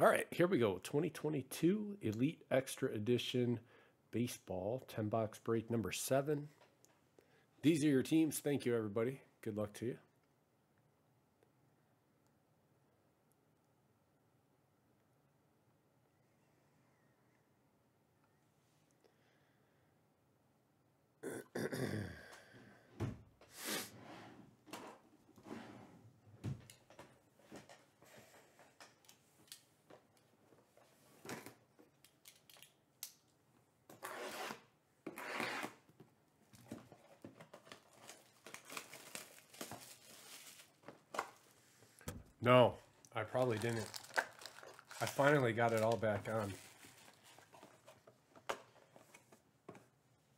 All right, here we go. 2022 Elite Extra Edition Baseball 10 box break number seven. These are your teams. Thank you, everybody. Good luck to you. No, Didn't. I finally got it all back on.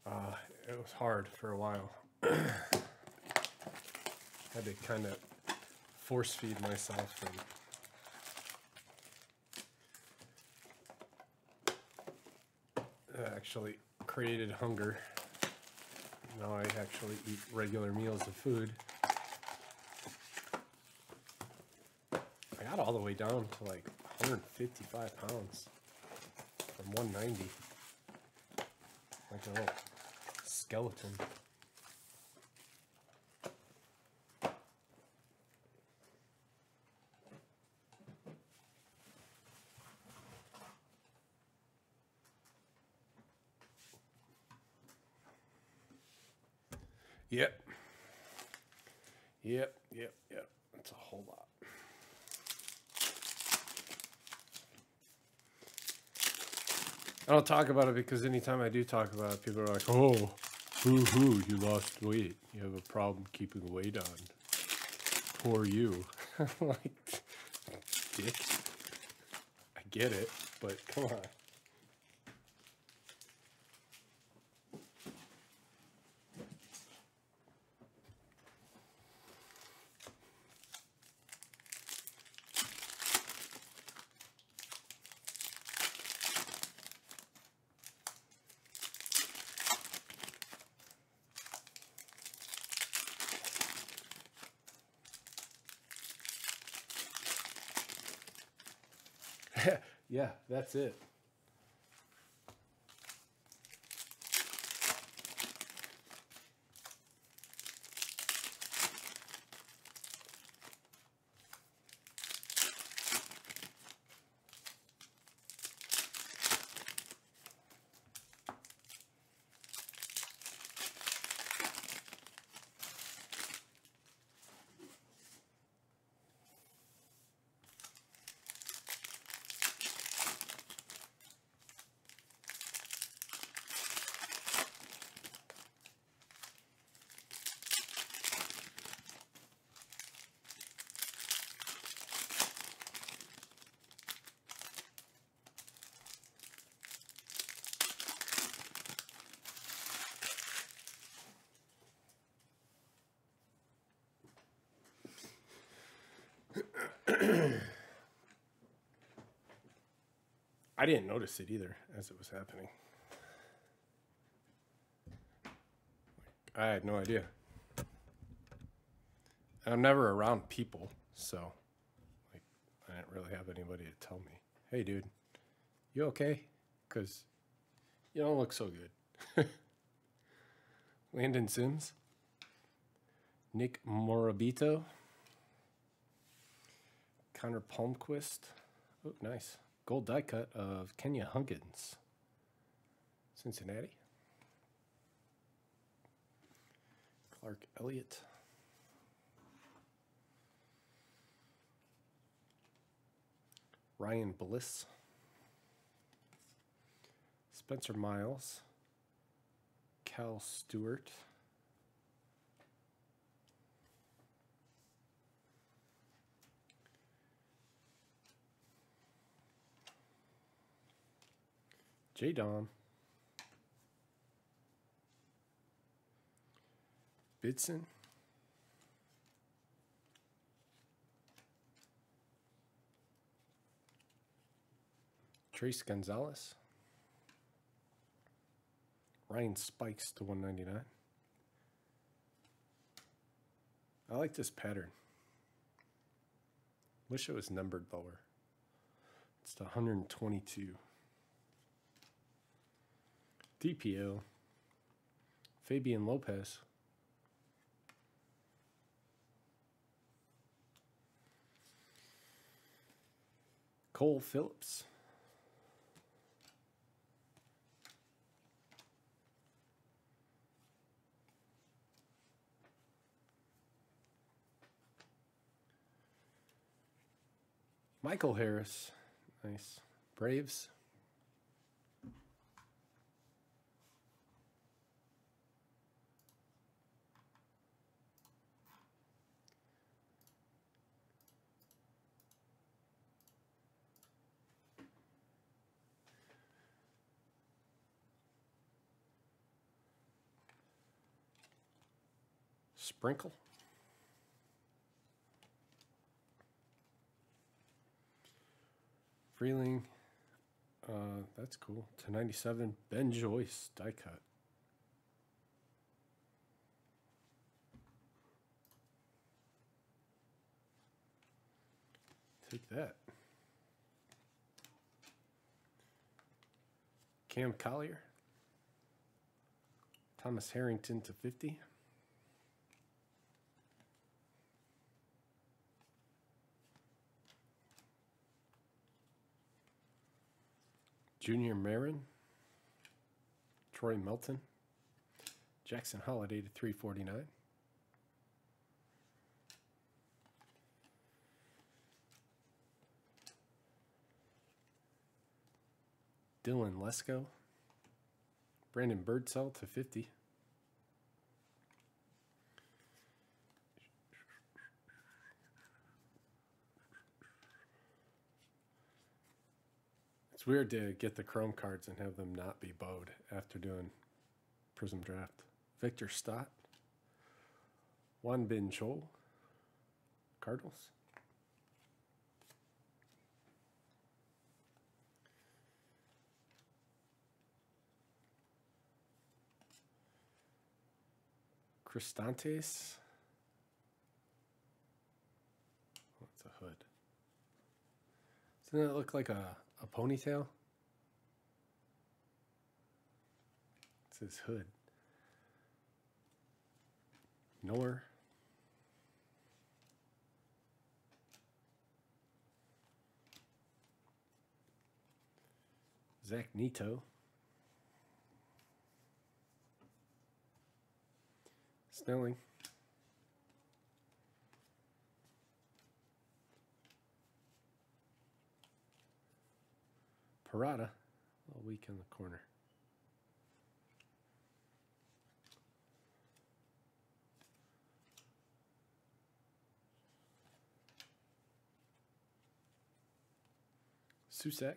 Uh, it was hard for a while. Had to kind of force feed myself and actually created hunger. Now I actually eat regular meals of food. Got all the way down to like 155 pounds from 190. Like a little skeleton. Yep. Yep, yep, yep. That's a whole lot. I don't talk about it because anytime I do talk about it, people are like, oh, hoo hoo, you lost weight. You have a problem keeping weight on. Poor you. like, dick. I get it, but come on. yeah, that's it. I didn't notice it either as it was happening. I had no idea. And I'm never around people, so like I didn't really have anybody to tell me, "Hey, dude, you okay?" Because you don't look so good. Landon Sims, Nick Morabito, Connor Palmquist. Oh, nice. Gold die cut of Kenya Hunkins. Cincinnati. Clark Elliott. Ryan Bliss. Spencer Miles. Cal Stewart. J Dom. Bidson. Trace Gonzalez. Ryan Spikes to 199. I like this pattern. Wish it was numbered lower. It's to 122. DPO. Fabian Lopez. Cole Phillips. Michael Harris. Nice. Braves. Sprinkle. Freeling. Uh, that's cool. To 97. Ben Joyce, die cut. Take that. Cam Collier. Thomas Harrington to 50. Junior Marin, Troy Melton, Jackson Holliday to 349. Dylan Lesko, Brandon Birdsell to 50. It's weird to get the Chrome cards and have them not be bowed after doing Prizm Draft. Victor Stott, Juan Bin Chol, Cardinals. Cristantes. What's a hood? Doesn't that look like a, a ponytail? It's his hood. Nor. Zach Neto. Snelling. Parada, a little weak in the corner. Susac.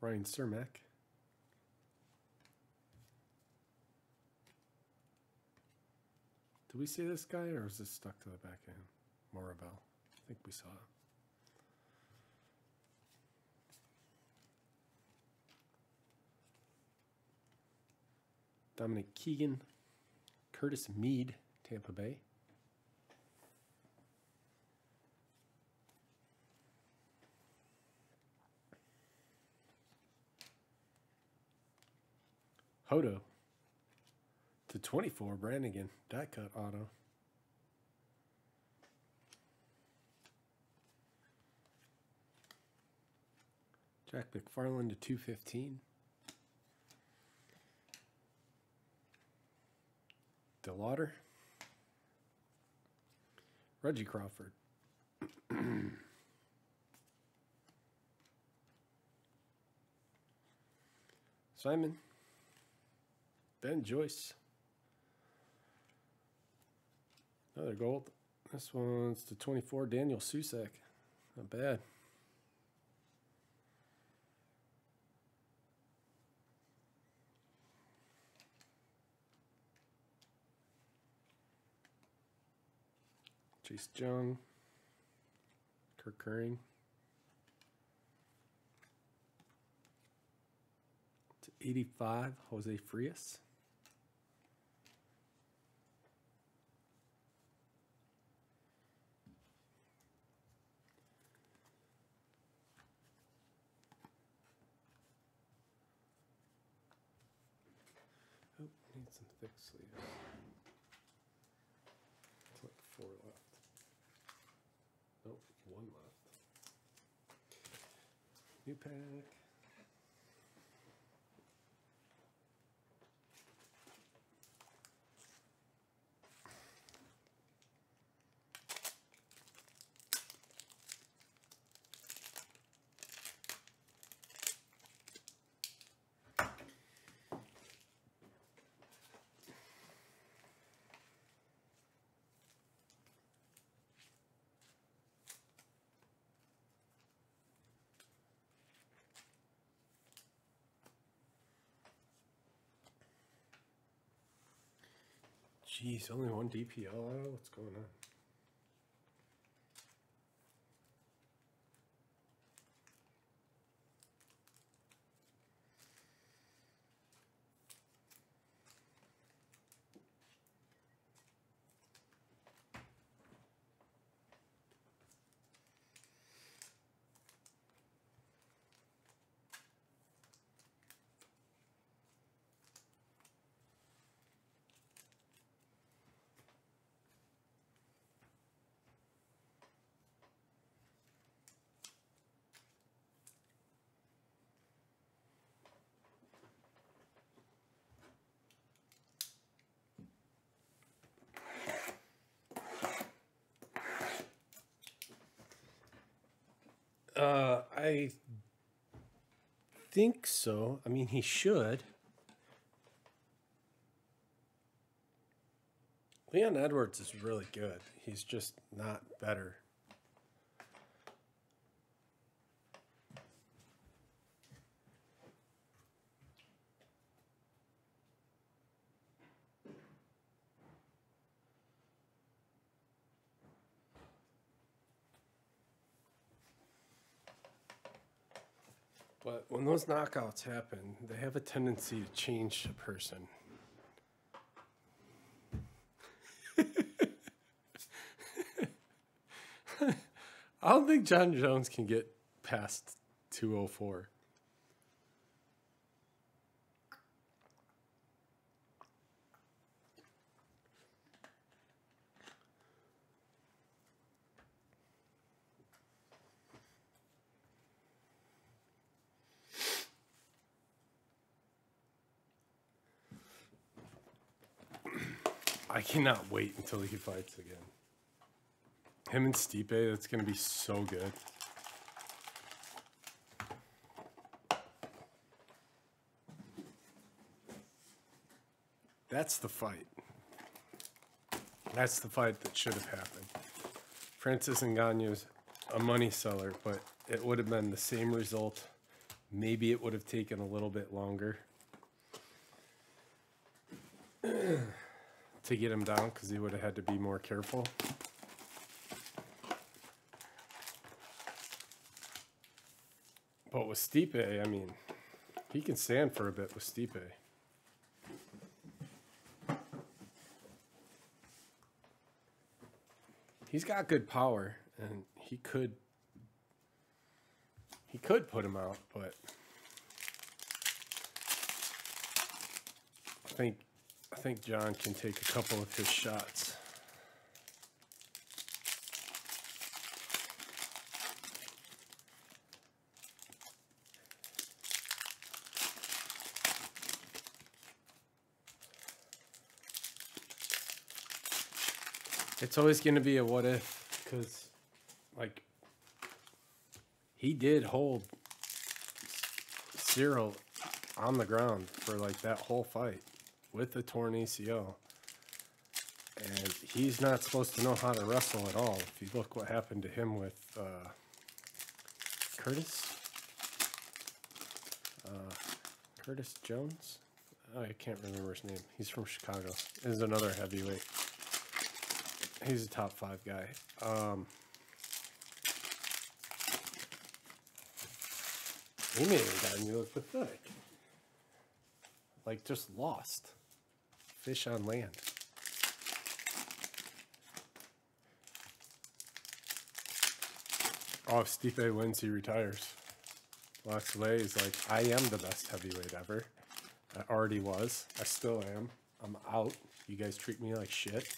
Ryan Cermak. Did we see this guy or is this stuck to the back end? Morabel. I think we saw it. Dominic Keegan, Curtis Mead, Tampa Bay. Hodo to 24, Brannigan, die cut auto. Jack McFarland to 215. DeLauter. Reggie Crawford. Simon. Ben Joyce. Another gold. This one's to 24. Daniel Susac. Not bad. Chase Young, Kirk Curring. To 85, Jose Frias. need some thick sleeves. It's like four left. Nope, one left. New pack. Jeez, only one DPL? What's going on? Uh, I think so. I mean, he should. Leon Edwards is really good. He's just not better. But when those knockouts happen, they have a tendency to change a person. I don't think Jon Jones can get past 204. I cannot wait until he fights again. Him and Stipe, that's going to be so good. That's the fight. That's the fight that should have happened. Francis Ngannou's a money seller, but it would have been the same result. Maybe it would have taken a little bit longer to get him down because he would have had to be more careful. But with Stipe, I mean, he can stand for a bit with Stipe. He's got good power, and he could he could put him out, but I think think John can take a couple of his shots. It's always going to be a what if because, like, he did hold Ciryl on the ground for like that whole fight with a torn ACL. And he's not supposed to know how to wrestle at all. If you look what happened to him with uh, Curtis, uh, Curtis Jones. Oh, I can't remember his name. He's from Chicago. Is another heavyweight. He's a top five guy. Um, he made a guy look pathetic. Like just lost. Fish on land. Oh, if Stipe wins, he retires. Loxley is like, I am the best heavyweight ever. I already was. I still am. I'm out. You guys treat me like shit.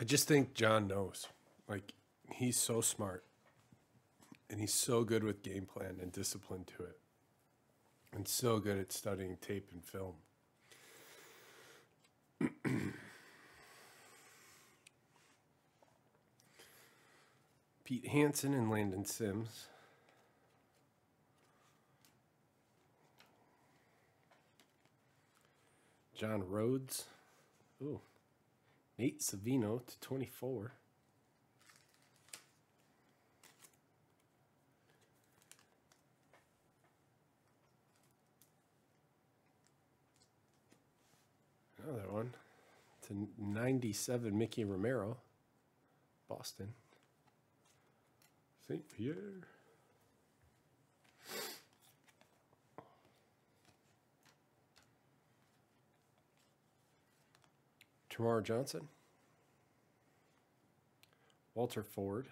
I just think John knows. Like he's so smart. And he's so good with game plan and discipline to it. And so good at studying tape and film. Pete Hansen and Landon Sims. John Rhodes. Ooh. Nate Savino to 24. Another one to 97 Mikey Romero, Boston. St. Pierre. Termarr Johnson. Walter Ford.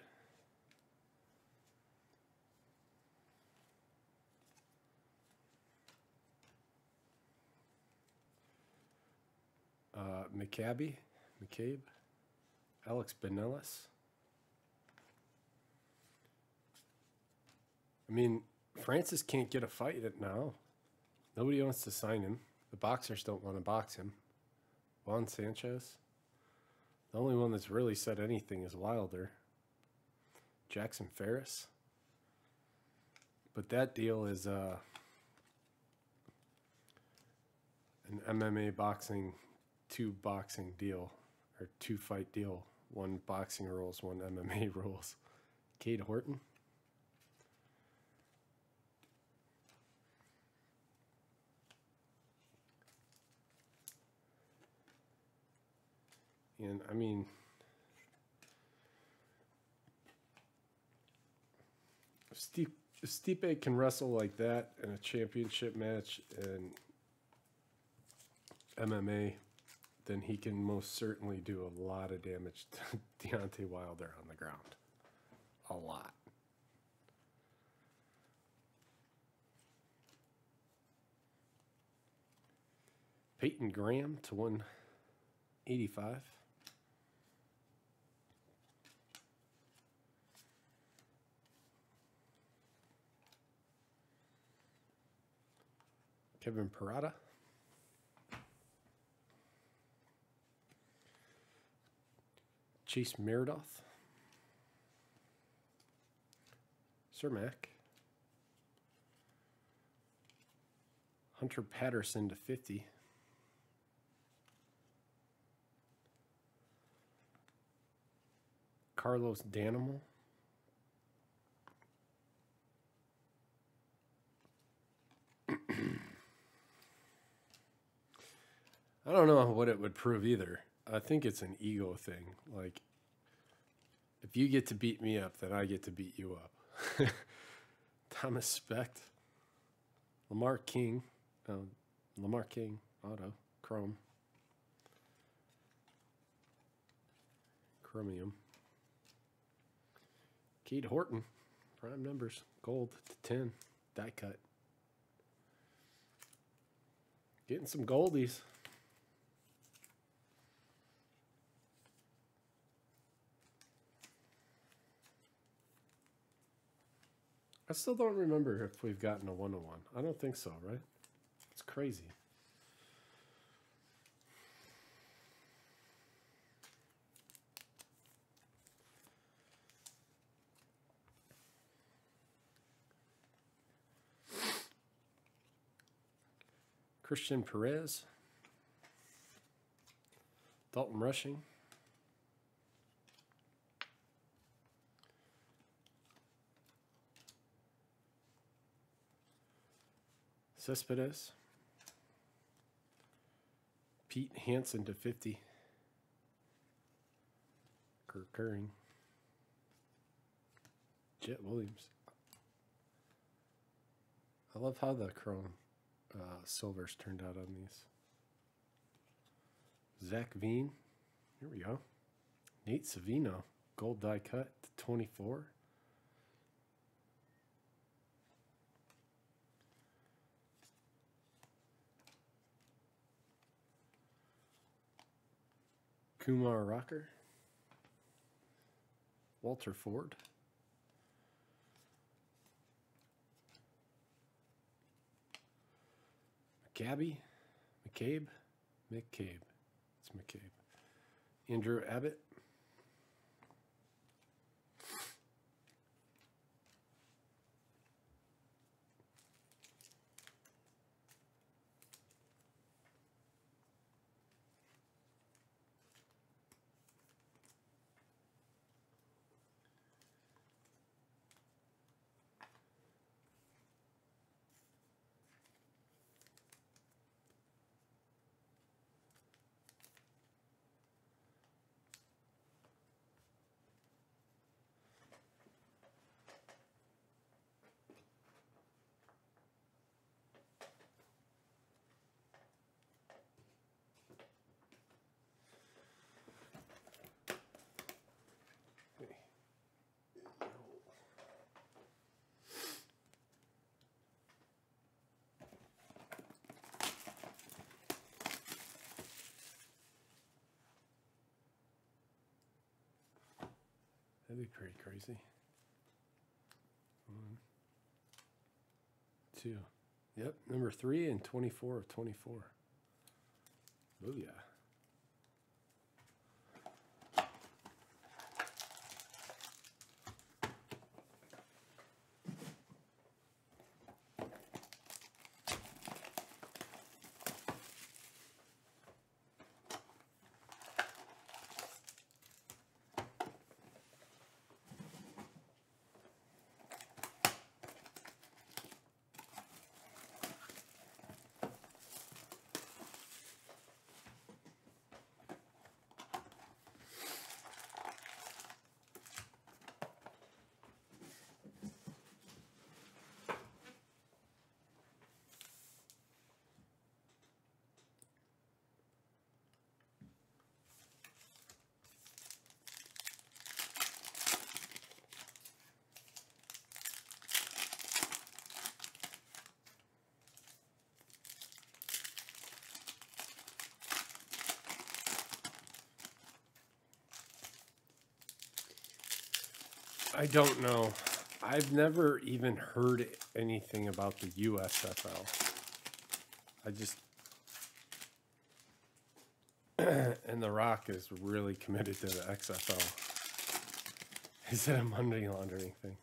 Uh, McCabe, McCabe, Alex Binelas. I mean, Francis can't get a fight at now. Nobody wants to sign him. The boxers don't want to box him. Juan Sanchez. The only one that's really said anything is Wilder. Jackson Ferris. But that deal is uh, an MMA boxing, two boxing deal, or two fight deal. One boxing rules, one MMA rules. Cade Horton. And I mean, Stipe, Stipe can wrestle like that in a championship match and MMA, then he can most certainly do a lot of damage to Deontay Wilder on the ground. A lot. Peyton Graham to 185. Kevin Parada. Chase Meridoth. Cermak. Hunter Patterson to 50. Carlos Danimal. I don't know what it would prove either. I think it's an ego thing. Like, if you get to beat me up, then I get to beat you up. Thomas Specht, Lamar King, uh, Lamar King, Auto, Chrome, Chromium, Cade Horton, prime numbers, gold to 10, die cut. Getting some goldies. I still don't remember if we've gotten a one on one. I don't think so, right? It's crazy. Christian Perez, Dalton Rushing. Cespedes. Pete Hansen to 50. Kirk Curring. Jett Williams. I love how the chrome uh, silvers turned out on these. Zach Veen. Here we go. Nate Savino. Gold die cut to 24. Kumar Rocker. Walter Ford. McCabe. McCabe. McCabe. It's McCabe. Andrew Abbott. That'd be pretty crazy. One, two. Yep, number three and 24 of 24. Booyah. I don't know. I've never even heard anything about the USFL. I just and The Rock is really committed to the XFL. Is said a money laundering thing.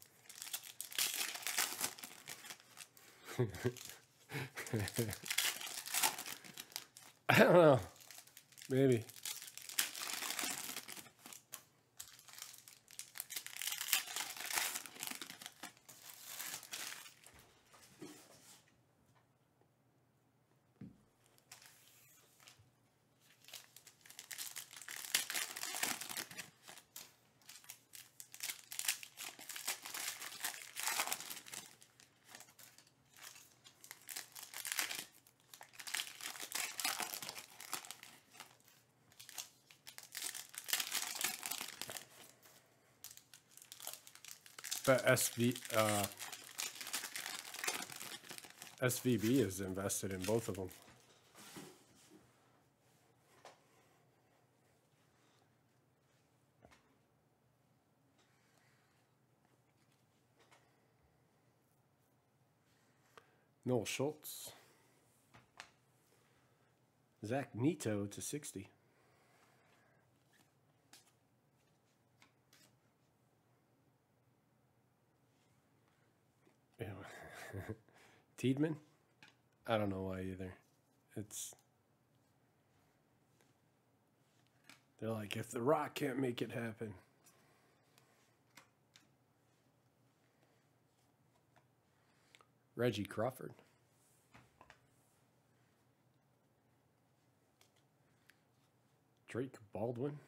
I don't know. Maybe. SV, uh, SVB is invested in both of them. Noah Schultz. Zach Neto to 60. Tiedemann? I don't know why either. It's. They're like, if The Rock can't make it happen. Reggie Crawford. Drake Baldwin.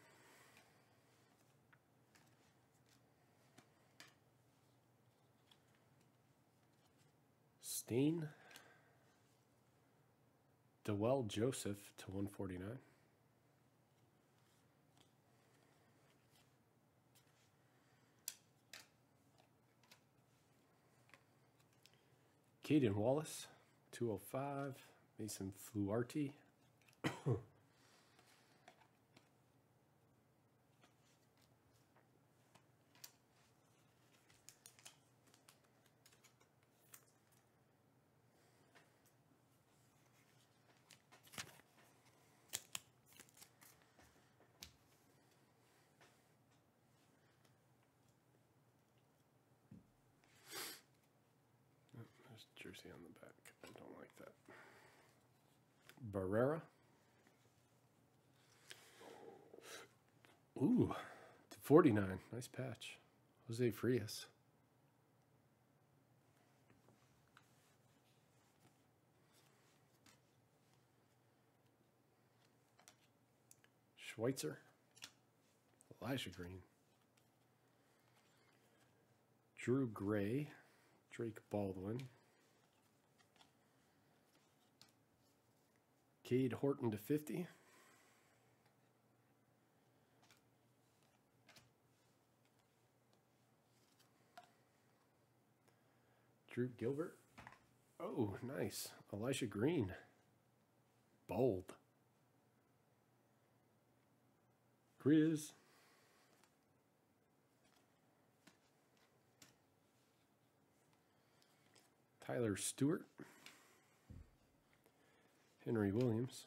Steen. Dewell Joseph to 149. Cayden Wallace, 205. Mason Fluharty. There's jersey on the back. I don't like that. Barrera. Ooh, 49. Nice patch. Jose Frias. Schweitzer. Elijah Green. Drew Gray. Drake Baldwin. Cade Horton to 50. Drew Gilbert. Oh, nice. Elisha Green. Bold. Grizz. Tyler Stewart. Henry Williams.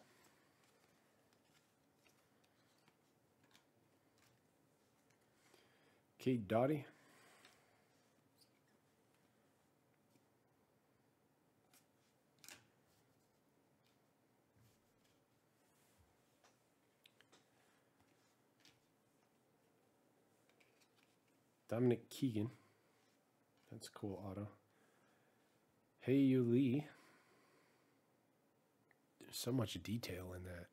Kate Dottie. Dominic Keegan. That's cool auto. Hey, you Lee. There's so much detail in that.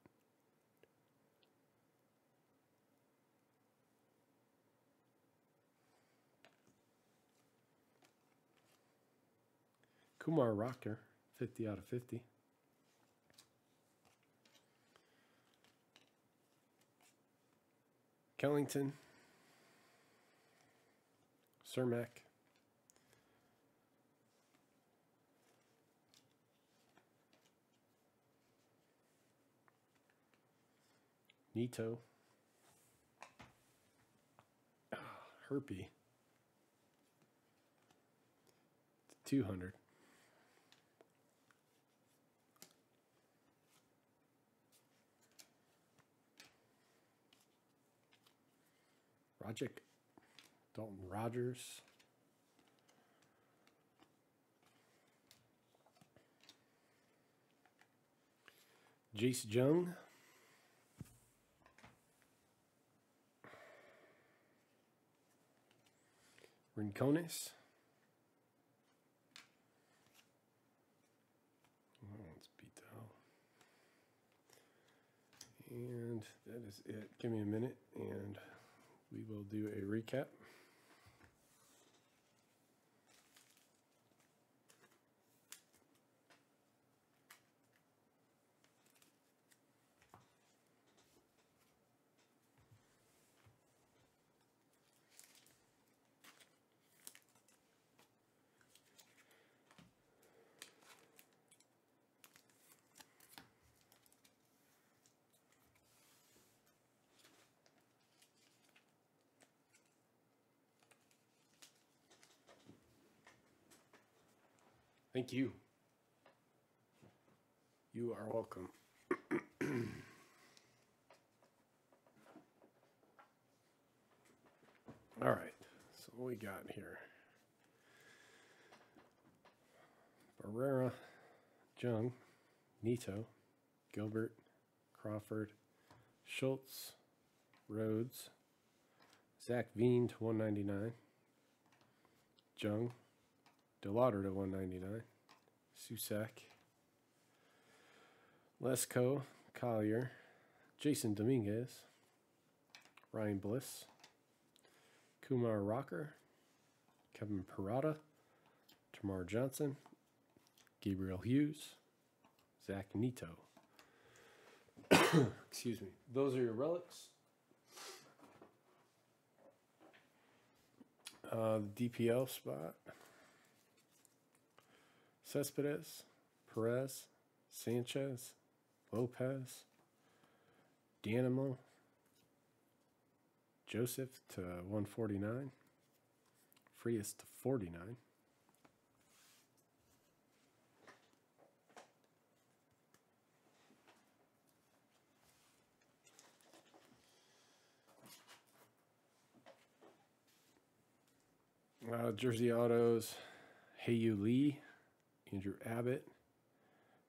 Kumar Rocker, 50 out of 50. Kellington. Cermak. Neto. Ah, oh, Herpy. 200. Rogic. Dalton Rogers. Jace Jung. Rincones. Let's beat hell. And that is it. Give me a minute and we will do a recap. Thank you. You are welcome. All right, so what we got here? Barrera, Jung, Neto, Gilbert, Crawford, Schultz, Rhodes, Zach Veen to 199, Jung, DeLauter to 199, Susac, Lesko, Collier, Jasson Dominguez, Ryan Bliss, Kumar Rocker, Kevin Parada, Termarr Johnson, Gabriel Hughes, Zach Neto. Excuse me. Those are your relics. Uh, the DPL spot. Cespedes, Perez, Sanchez, Lopez, Danimo, Joseph to 149, Frias to 49. Uh, Jersey Autos, Hao-Yu Lee, Andrew Abbott,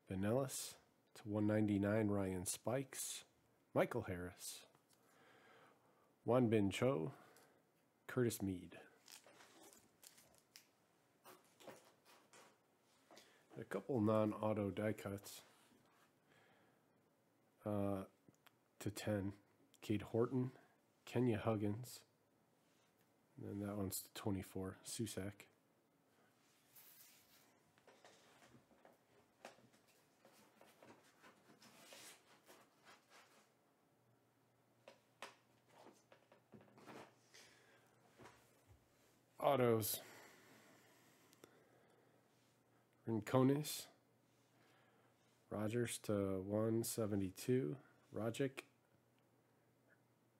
Vanellis to 199, Ryan Spikes, Michael Harris, Won-Bin Cho, Curtis Mead. A couple non-auto die cuts uh, to 10. Cade Horton, Kenya Huggins, and that one's to 24. Susac. Autos. Rincones. Rogers to 172. Rogic.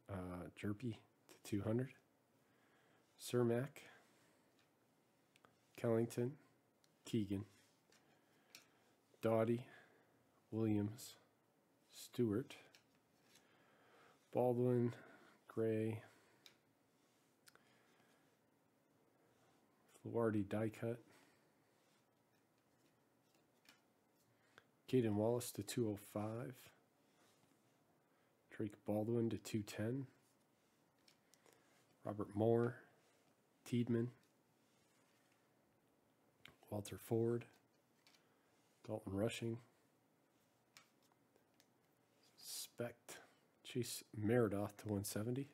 Uh, Jerpy to 200. Cermak, Kellington, Keegan, Doughty, Williams, Stewart, Baldwin, Gray, Fluharty die cut, Cayden Wallace to 205, Drake Baldwin to 210, Robert Moore, Tiedemann, Walter Ford, Dalton Rushing, Specht, Chase Meidroth to 170.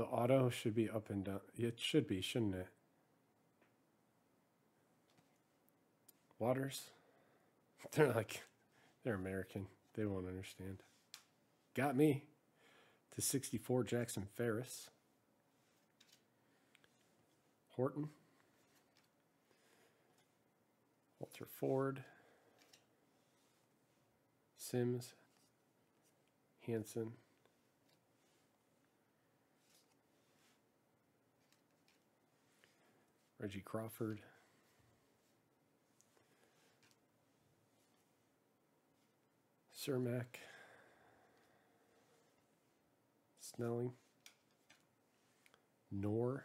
The auto should be up and down. It should be, shouldn't it? Waters. They're like, they're American. They won't understand. Got me to 64 Jackson Ferris. Horton. Walter Ford. Sims. Hanson. Reggie Crawford. Cermak, Snelling, Nor,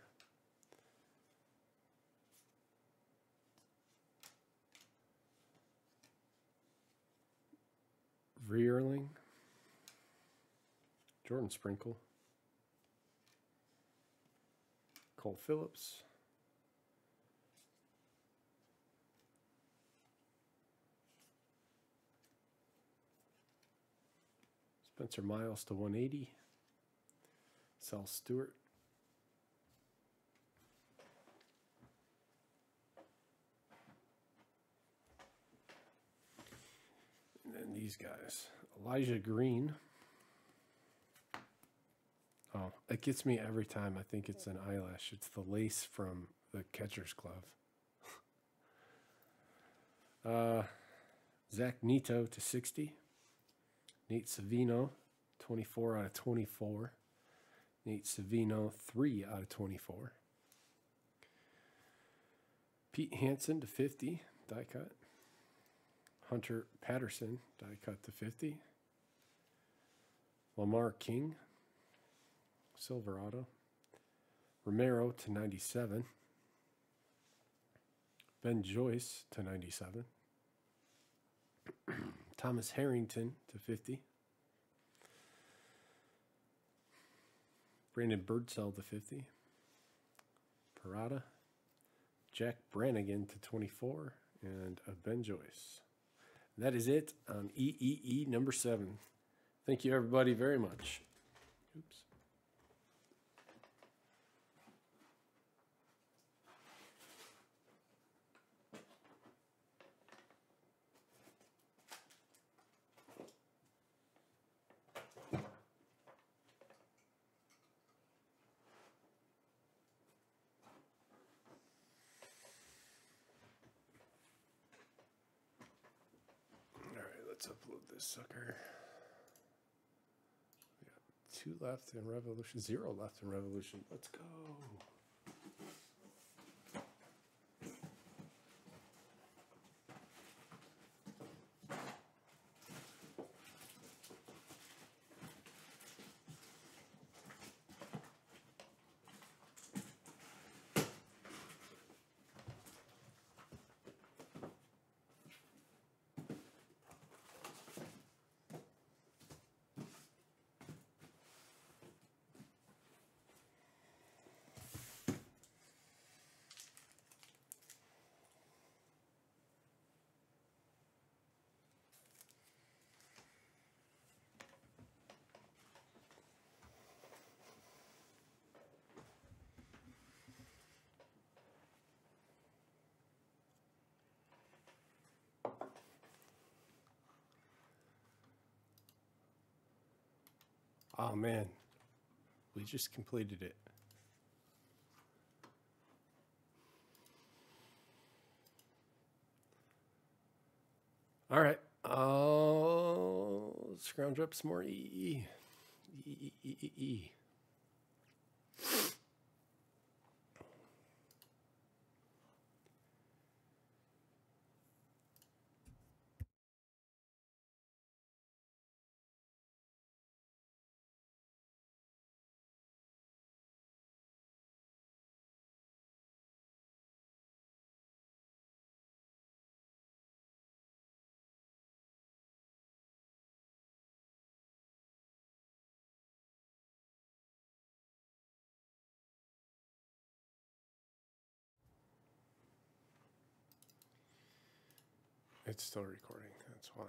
Rearling, Jordan Sprinkle, Cole Phillips, Spencer Miles to 180. Sal Stewart. And then these guys. Elijah Green. Oh, it gets me every time. I think it's an eyelash. It's the lace from the catcher's glove. uh, Zach Neto to 60. Nate Savino, 24 out of 24. Nate Savino, 3 out of 24. Pete Hansen to 50, die cut. Hunter Patterson, die cut to 50. Lamar King, Silverado. Romero to 97. Ben Joyce to 97. Thomas Harrington to 50. Brandon Birdsell to 50. Harada, Jack Brannigan to 24, and a Ben Joyce. That is it on EEE number seven. Thank you, everybody, very much. Oops. All right, let's upload this sucker. We got two left in Revolution, zero left in Revolution. Let's go. Oh man, we just completed it. All right, let's scrounge up some more E. E, It's still recording. That's why.